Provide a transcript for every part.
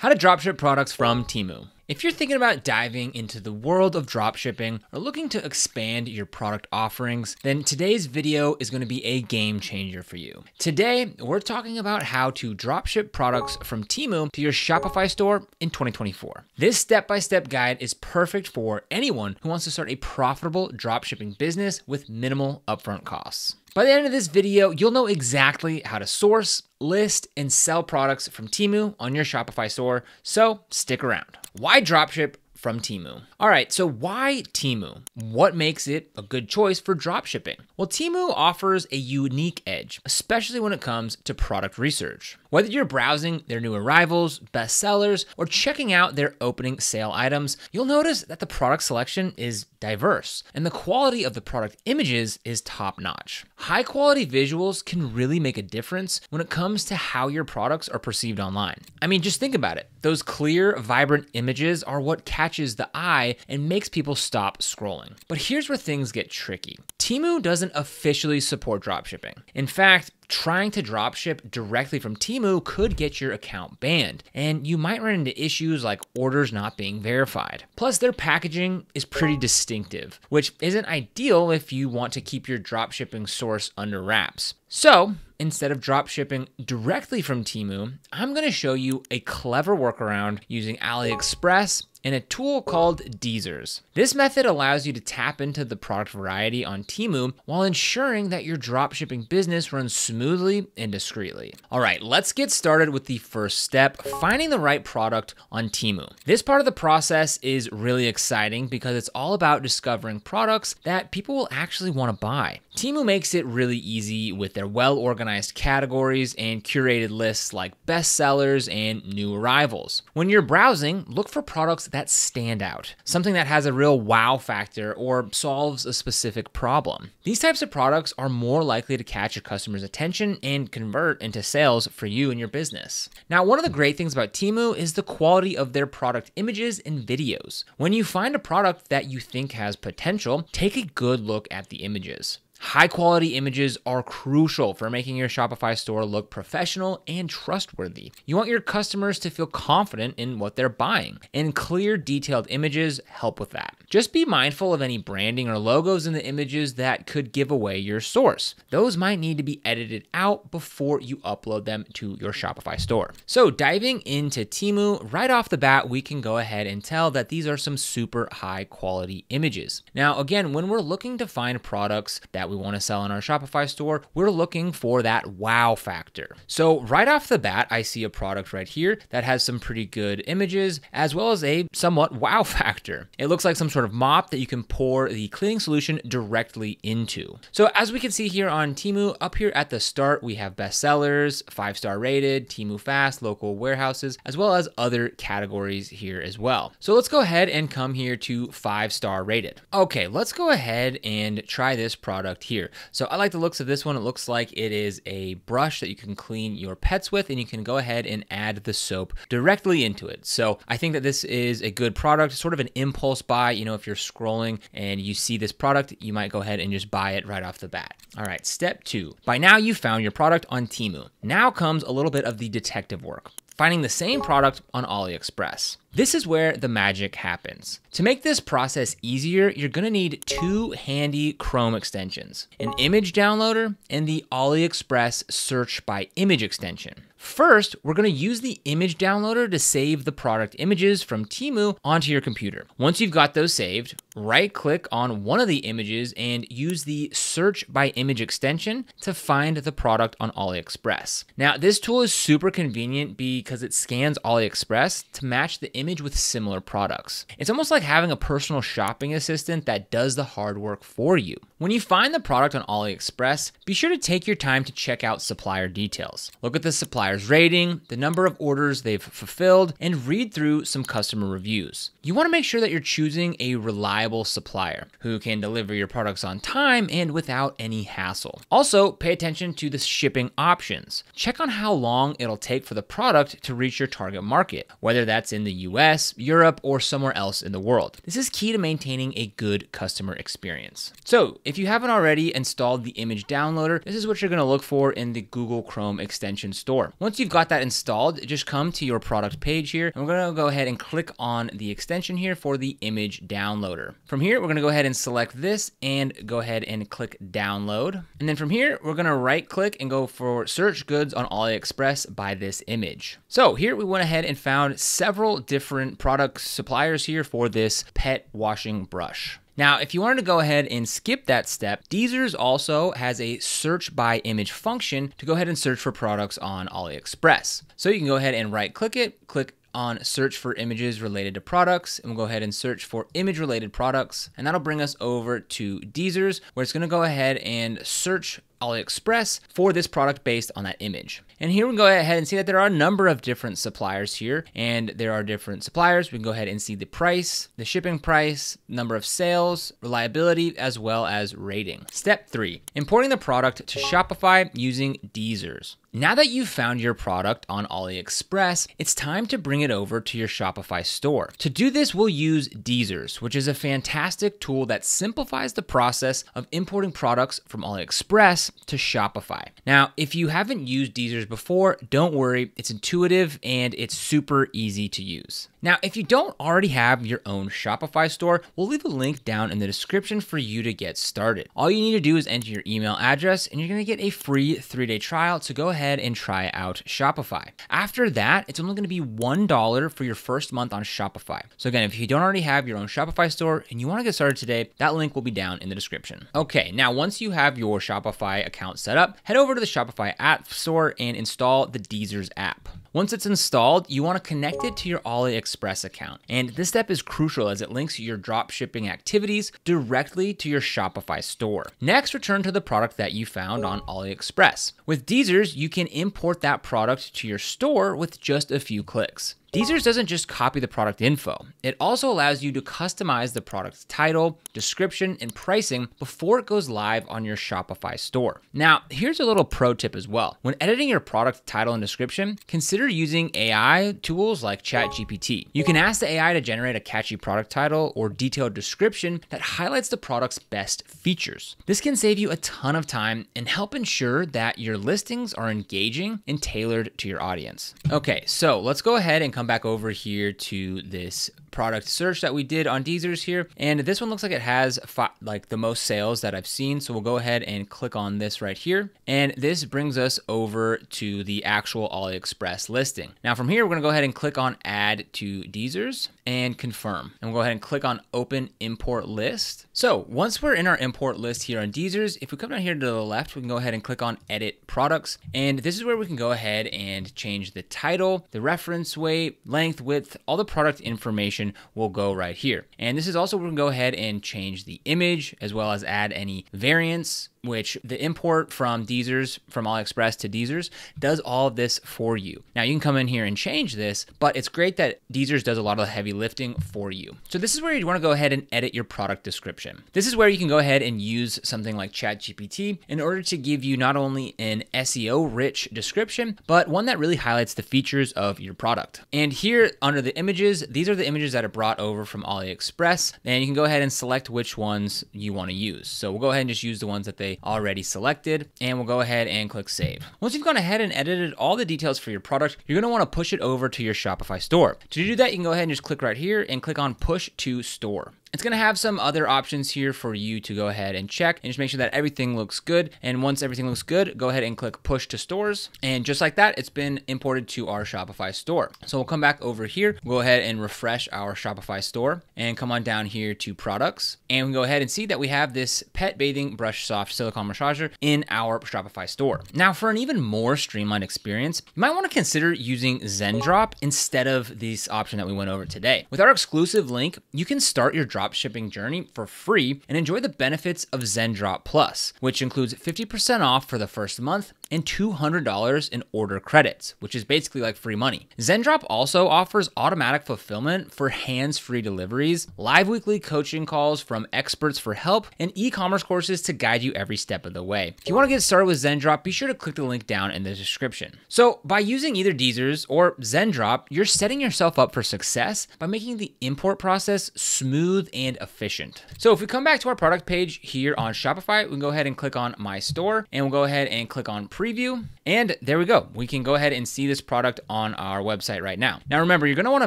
How to dropship products from Temu. If you're thinking about diving into the world of dropshipping or looking to expand your product offerings, then today's video is going to be a game changer for you. Today, we're talking about how to dropship products from Temu to your Shopify store in 2024. This step by step guide is perfect for anyone who wants to start a profitable dropshipping business with minimal upfront costs. By the end of this video, you'll know exactly how to source, list, and sell products from Temu on your Shopify store, so stick around. Why dropship from Temu. All right, so why Temu? What makes it a good choice for dropshipping? Well, Temu offers a unique edge, especially when it comes to product research. Whether you're browsing their new arrivals, bestsellers, or checking out their opening sale items, you'll notice that the product selection is diverse and the quality of the product images is top notch. High quality visuals can really make a difference when it comes to how your products are perceived online. I mean, just think about it. Those clear, vibrant images are what catches the eye and makes people stop scrolling. But here's where things get tricky. Temu doesn't officially support dropshipping. In fact, trying to dropship directly from Temu could get your account banned, and you might run into issues like orders not being verified. Plus, their packaging is pretty distinctive, which isn't ideal if you want to keep your dropshipping source under wraps. So, instead of drop shipping directly from Temu, I'm going to show you a clever workaround using AliExpress and a tool called DSers. This method allows you to tap into the product variety on Temu while ensuring that your dropshipping business runs smoothly and discreetly. All right, let's get started with the first step, finding the right product on Temu. This part of the process is really exciting because it's all about discovering products that people will actually want to buy. Temu makes it really easy with their well-organized categories and curated lists like bestsellers and new arrivals. When you're browsing, look for products that stand out, something that has a real wow factor or solves a specific problem. These types of products are more likely to catch your customer's attention and convert into sales for you and your business. Now, one of the great things about Temu is the quality of their product images and videos. When you find a product that you think has potential, take a good look at the images. High quality images are crucial for making your Shopify store look professional and trustworthy. You want your customers to feel confident in what they're buying, and clear, detailed images help with that. Just be mindful of any branding or logos in the images that could give away your source. Those might need to be edited out before you upload them to your Shopify store. So, diving into Temu, right off the bat, we can go ahead and tell that these are some super high quality images. Now, again, when we're looking to find products that we want to sell in our Shopify store, we're looking for that wow factor. So, right off the bat, I see a product right here that has some pretty good images as well as a somewhat wow factor. It looks like some sort of mop that you can pour the cleaning solution directly into. So, as we can see here on Temu, up here at the start, we have bestsellers, five star rated, Temu Fast, local warehouses, as well as other categories here as well. So, let's go ahead and come here to five star rated. Okay, let's go ahead and try this product product here. So I like the looks of this one. It looks like it is a brush that you can clean your pets with, and you can go ahead and add the soap directly into it. So I think that this is a good product, sort of an impulse buy. You know, if you're scrolling and you see this product, you might go ahead and just buy it right off the bat. All right, step two. By now you've found your product on Temu. Now comes a little bit of the detective work finding the same product on AliExpress. This is where the magic happens. To make this process easier, you're gonna need two handy Chrome extensions, an image downloader and the AliExpress search by image extension. First, we're gonna use the image downloader to save the product images from Temu onto your computer. Once you've got those saved, right click on one of the images and use the search by image extension to find the product on AliExpress. Now, this tool is super convenient because it scans AliExpress to match the image with similar products. It's almost like having a personal shopping assistant that does the hard work for you. When you find the product on AliExpress, be sure to take your time to check out supplier details. Look at the supplier's rating, the number of orders they've fulfilled, and read through some customer reviews. You want to make sure that you're choosing a reliable reliable supplier who can deliver your products on time and without any hassle. Also, pay attention to the shipping options. Check on how long it'll take for the product to reach your target market, whether that's in the US, Europe, or somewhere else in the world. This is key to maintaining a good customer experience. So, if you haven't already installed the image downloader, this is what you're going to look for in the Google Chrome extension store. Once you've got that installed, just come to your product page here, and we're going to go ahead and click on the extension here for the image downloader. From here, we're going to go ahead and select this and go ahead and click download. And then from here, we're going to right click and go for search goods on AliExpress by this image. So here we went ahead and found several different product suppliers here for this pet washing brush. Now, if you wanted to go ahead and skip that step, DSers also has a search by image function to go ahead and search for products on AliExpress. So you can go ahead and right click it, click on search for images related to products and we'll go ahead and search for image related products and that'll bring us over to DSers where it's going to go ahead and search AliExpress for this product based on that image. And here we go ahead and see that there are a number of different suppliers here, and there are different suppliers. We can go ahead and see the price, the shipping price, number of sales, reliability, as well as rating. Step three, importing the product to Shopify using DSers. Now that you've found your product on AliExpress, it's time to bring it over to your Shopify store. To do this, we'll use DSers, which is a fantastic tool that simplifies the process of importing products from AliExpress to Shopify. Now, if you haven't used DSers before, don't worry, it's intuitive and it's super easy to use. Now, if you don't already have your own Shopify store, we'll leave a link down in the description for you to get started. All you need to do is enter your email address and you're gonna get a free three day trial to go ahead and try out Shopify. After that, it's only gonna be $1 for your first month on Shopify. So, again, if you don't already have your own Shopify store and you wanna get started today, that link will be down in the description. Okay, now once you have your Shopify account set up, head over to the Shopify app store and install the DSers app. Once it's installed, you want to connect it to your AliExpress account. And this step is crucial as it links your drop shipping activities directly to your Shopify store. Next, return to the product that you found on AliExpress. With DSers, you can import that product to your store with just a few clicks. DSers doesn't just copy the product info, it also allows you to customize the product's title, description, and pricing before it goes live on your Shopify store. Now, here's a little pro tip as well. When editing your product title and description, consider using AI tools like ChatGPT. You can ask the AI to generate a catchy product title or detailed description that highlights the product's best features. This can save you a ton of time and help ensure that your listings are engaging and tailored to your audience. Okay, so let's go ahead and come back over here to this product search that we did on DSers here. And this one looks like it has like the most sales that I've seen. So we'll go ahead and click on this right here. And this brings us over to the actual AliExpress listing. Now from here, we're gonna go ahead and click on add to DSers and confirm. And we'll go ahead and click on open import list. So once we're in our import list here on DSers, if we come down here to the left, we can go ahead and click on edit products. And this is where we can go ahead and change the title, the reference weight, length, width, all the product information will go right here. And this is also we can go ahead and change the image as well as add any variants which the import from DSers, from AliExpress to DSers, does all of this for you. Now you can come in here and change this, but it's great that DSers does a lot of the heavy lifting for you. So this is where you wanna go ahead and edit your product description. This is where you can go ahead and use something like ChatGPT in order to give you not only an SEO rich description, but one that really highlights the features of your product. And here under the images, these are the images that are brought over from AliExpress, and you can go ahead and select which ones you wanna use. So we'll go ahead and just use the ones that they already selected and we'll go ahead and click save. Once you've gone ahead and edited all the details for your product, you're gonna wanna push it over to your Shopify store. To do that, you can go ahead and just click right here and click on push to store. It's gonna have some other options here for you to go ahead and check and just make sure that everything looks good. And once everything looks good, go ahead and click push to stores. And just like that, it's been imported to our Shopify store. So we'll come back over here, go ahead and refresh our Shopify store and come on down here to products. And we go ahead and see that we have this pet bathing brush soft silicone massager in our Shopify store. Now for an even more streamlined experience, you might wanna consider using Zendrop instead of this option that we went over today. With our exclusive link, you can start your drop shipping journey for free and enjoy the benefits of Zendrop Plus, which includes 50% off for the first month and $200 in order credits, which is basically like free money. Zendrop also offers automatic fulfillment for hands free deliveries, live weekly coaching calls from experts for help, and e commerce courses to guide you every step of the way. If you want to get started with Zendrop, be sure to click the link down in the description. So, by using either DSers or Zendrop, you're setting yourself up for success by making the import process smooth and efficient. So, if we come back to our product page here on Shopify, we can go ahead and click on My Store and we'll go ahead and click on Preview. And there we go. We can go ahead and see this product on our website right now. Now, remember, you're want to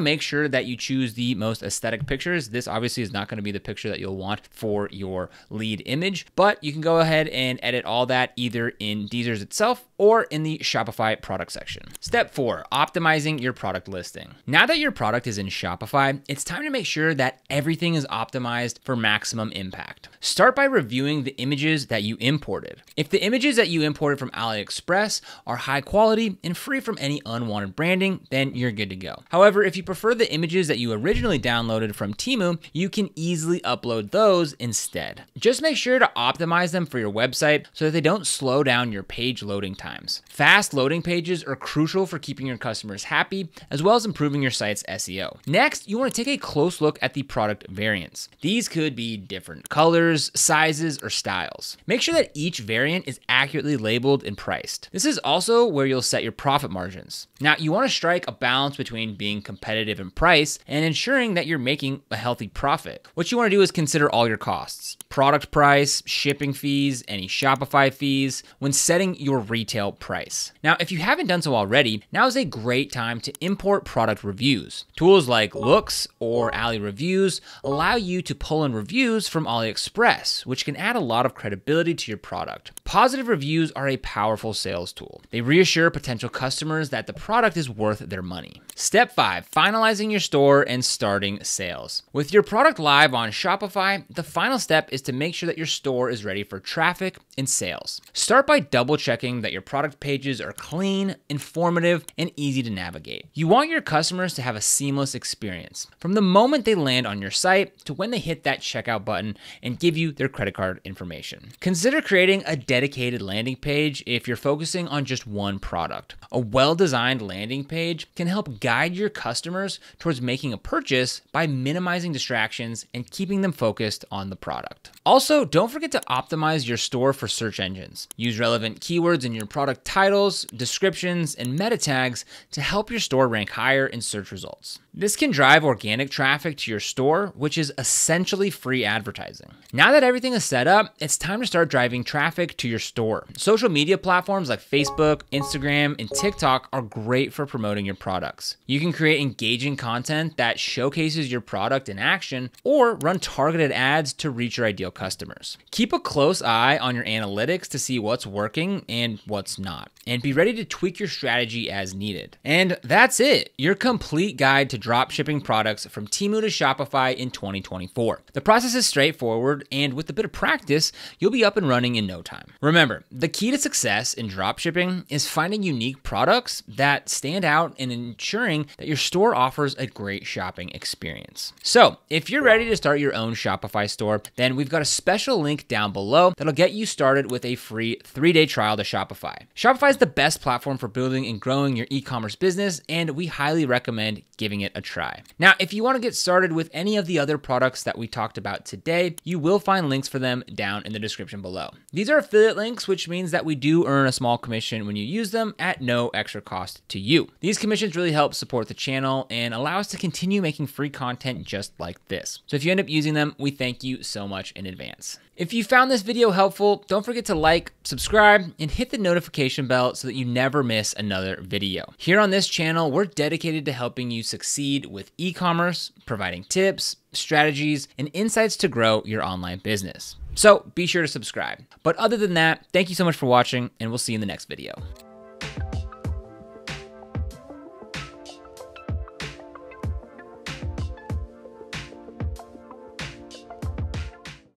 make sure that you choose the most aesthetic pictures. This obviously is not going to be the picture that you'll want for your lead image, but you can go ahead and edit all that either in DSers itself or in the Shopify product section. Step four, optimizing your product listing. Now that your product is in Shopify, it's time to make sure that everything is optimized for maximum impact. Start by reviewing the images that you imported. If the images that you imported from AliExpress are high quality and free from any unwanted branding, then you're good to go. However, if you prefer the images that you originally downloaded from Temu, you can easily upload those instead. Just make sure to optimize them for your website so that they don't slow down your page loading times. Fast loading pages are crucial for keeping your customers happy, as well as improving your site's SEO. Next, you want to take a close look at the product variants. These could be different colors, sizes, or styles. Make sure that each variant is accurately labeled and priced. This is also where you'll set your profit margins. Now, you want to strike a balance between being competitive in price and ensuring that you're making a healthy profit. What you want to do is consider all your costs product price, shipping fees, any Shopify fees when setting your retail price. Now, if you haven't done so already, now is a great time to import product reviews. Tools like Loox or Ali Reviews allow you to pull in reviews from AliExpress, which can add a lot of credibility to your product. Positive reviews are a powerful sales tool. They reassure potential customers that the product is worth their money. Step 5 Finalizing your store and starting sales. With your product live on Shopify, the final step is to make sure that your store is ready for traffic and sales. Start by double checking that your product pages are clean, informative, and easy to navigate. You want your customers to have a seamless experience from the moment they land on your site to when they hit that checkout button and give you their credit card information. Consider creating a dedicated landing page if you're focusing on just one product. A well designed landing page can help guide your customers towards making a purchase by minimizing distractions and keeping them focused on the product. Also, don't forget to optimize your store for search engines. Use relevant keywords in your product titles, descriptions, and meta tags to help your store rank higher in search results. This can drive organic traffic to your store, which is essentially free advertising. Now that everything is set up, it's time to start driving traffic to your store. Social media platforms like Facebook, Instagram, and TikTok are great for promoting your products. You can create engaging content that showcases your product in action or run targeted ads to reach your ideal customers. Keep a close eye on your analytics to see what's working and what's not, and be ready to tweak your strategy as needed. And that's it, your complete guide to drop shipping products from Temu to Shopify in 2024. The process is straightforward, and with a bit of practice, you'll be up and running in no time. Remember, the key to success in drop shipping is finding unique products that stand out and ensuring that your store offers a great shopping experience. So, if you're ready to start your own Shopify store, then we've got a special link down below that'll get you started with a free three day trial to Shopify. Shopify is the best platform for building and growing your e commerce business, and we highly recommend giving it a try. Now, if you want to get started with any of the other products that we talked about today, you will find links for them down in the description below. These are affiliate links, which means that we do earn a small commission when you use them at no extra cost to you. These commissions really support the channel and allow us to continue making free content just like this. So if you end up using them, we thank you so much in advance. If you found this video helpful, don't forget to like, subscribe, and hit the notification bell so that you never miss another video. Here on this channel, we're dedicated to helping you succeed with e-commerce, providing tips, strategies, and insights to grow your online business. So be sure to subscribe. But other than that, thank you so much for watching, and we'll see you in the next video.